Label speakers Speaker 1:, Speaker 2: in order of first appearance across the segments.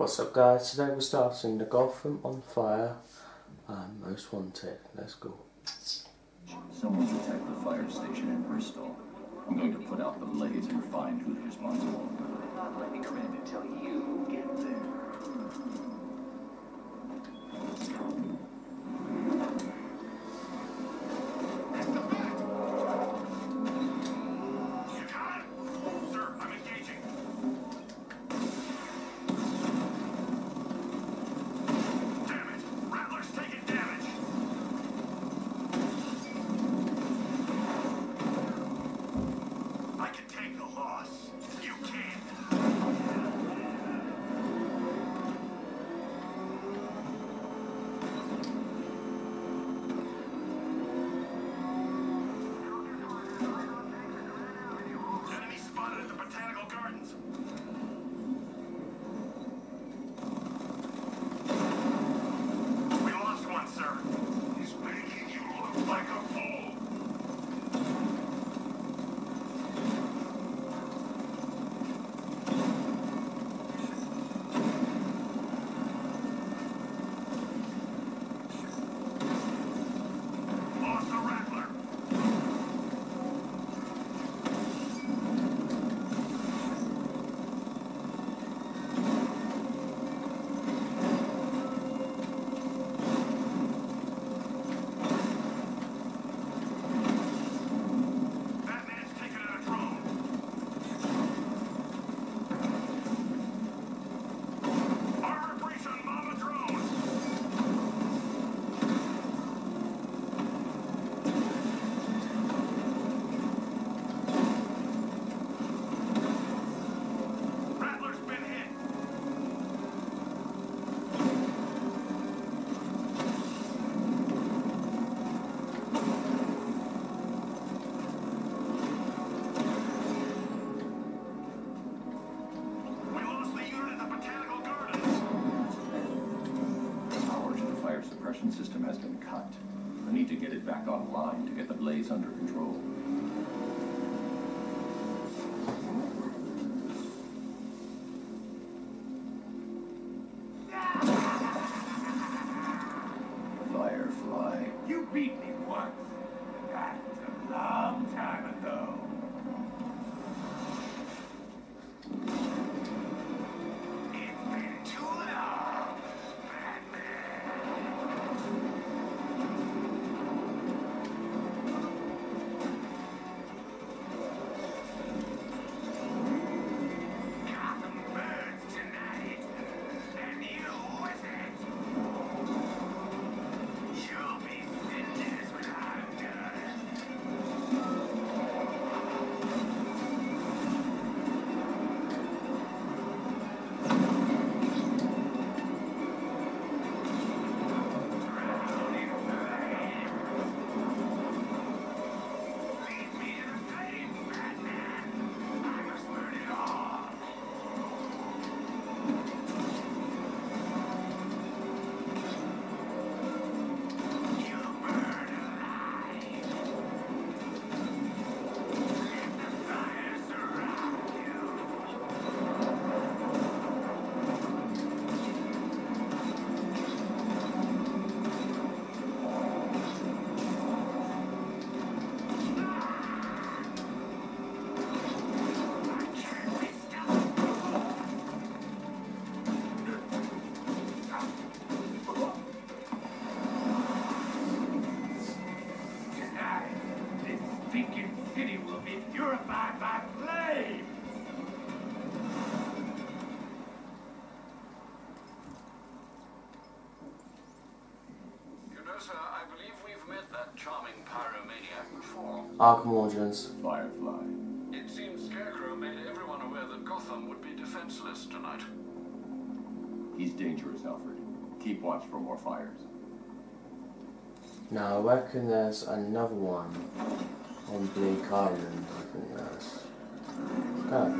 Speaker 1: What's up guys, today we're starting the Gotham on Fire and Most Wanted. Let's go.
Speaker 2: Someone's attacked the fire station in Bristol. I'm going to put out the blaze and find who's responsible.
Speaker 3: Not let me come in until you get there.
Speaker 2: Suppression system has been cut. I need to get it back online to get the blaze under control.
Speaker 1: Arkham Origins.
Speaker 2: Firefly.
Speaker 4: It seems Scarecrow made everyone aware that Gotham would be defenseless tonight.
Speaker 2: He's dangerous, Alfred. Keep watch for more fires.
Speaker 1: Now I reckon there's another one on Bleake Island, I think there's. Can't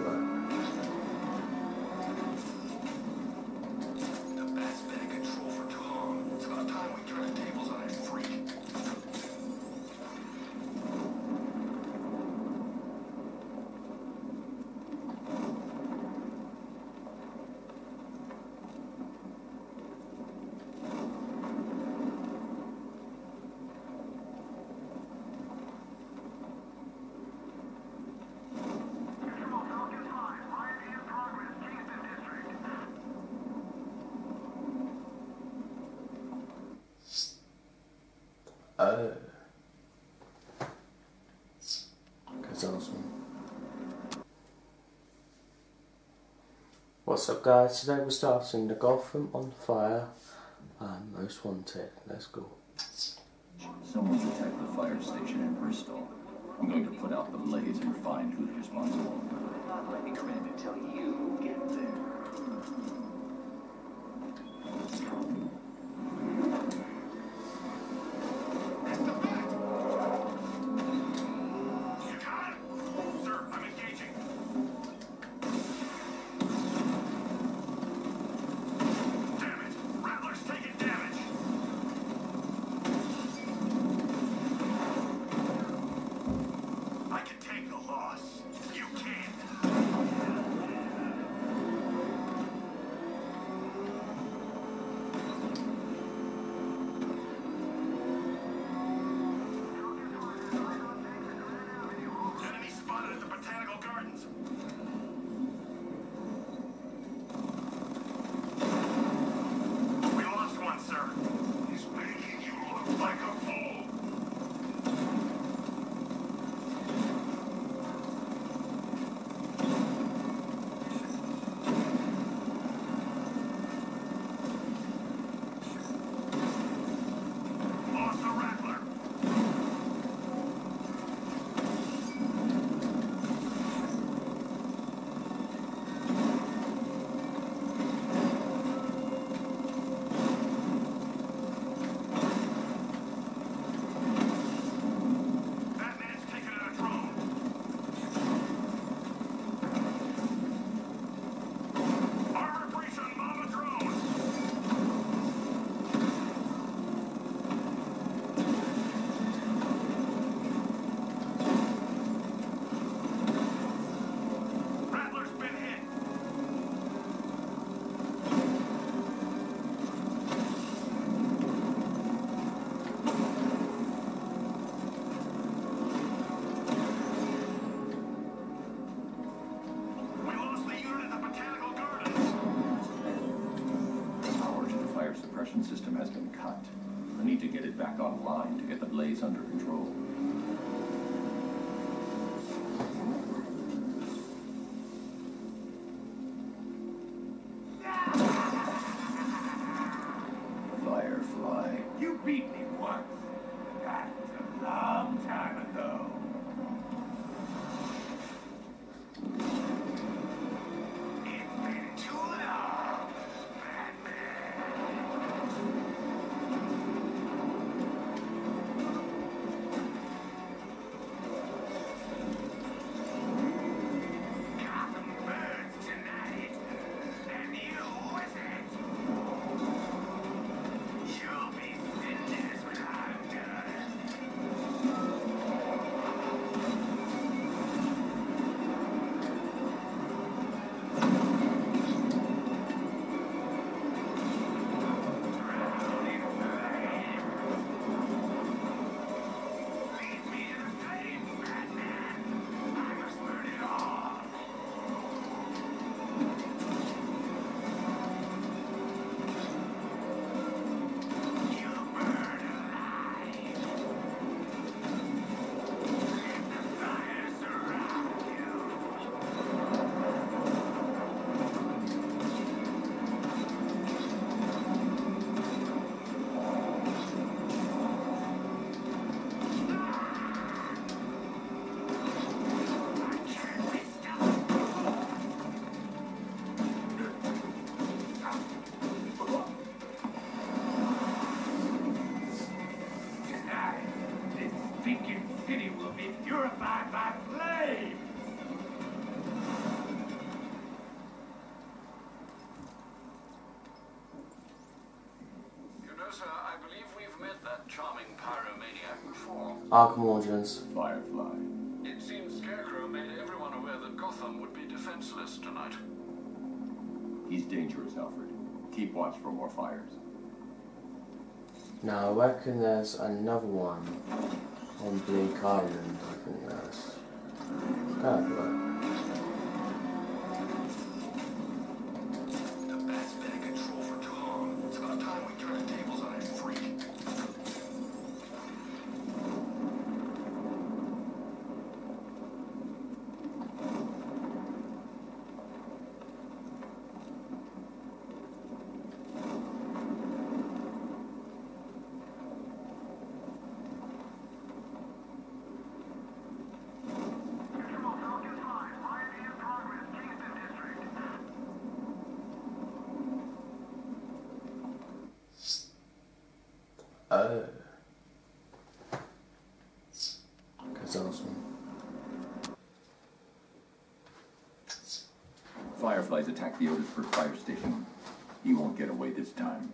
Speaker 1: What's up guys, today we're starting the Gotham on Fire and Most Wanted. Let's go.
Speaker 5: Someone's attacked the fire station in Bristol. I'm going to put out the blaze and find who's responsible.
Speaker 2: Not letting her in until you get there.
Speaker 1: Arkham Origins.
Speaker 5: Firefly.
Speaker 4: It seems Scarecrow made everyone aware that Gotham would be defenseless tonight.
Speaker 5: He's dangerous, Alfred. Keep watch for more fires.
Speaker 1: Now, I reckon there's another one on Bleake Island, I think
Speaker 6: there's. Oh. That's awesome.
Speaker 2: Fireflies attack the Otisburg fire station. He won't get away this time.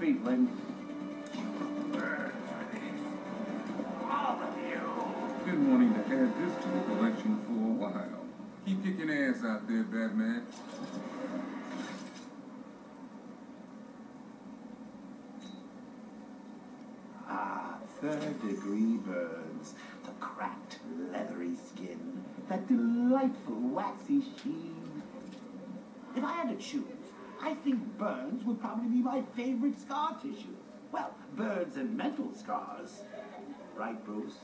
Speaker 1: Feet, Lynn.
Speaker 6: Burn for this! All of you!
Speaker 7: Been wanting to add this to the collection for a while. Keep kicking ass out there, Batman.
Speaker 8: Ah, third degree burns. The cracked, leathery skin. That delightful waxy sheen. If I had to choose, I think burns would probably be my favorite scar tissue. Well, burns and mental scars. Right, Bruce?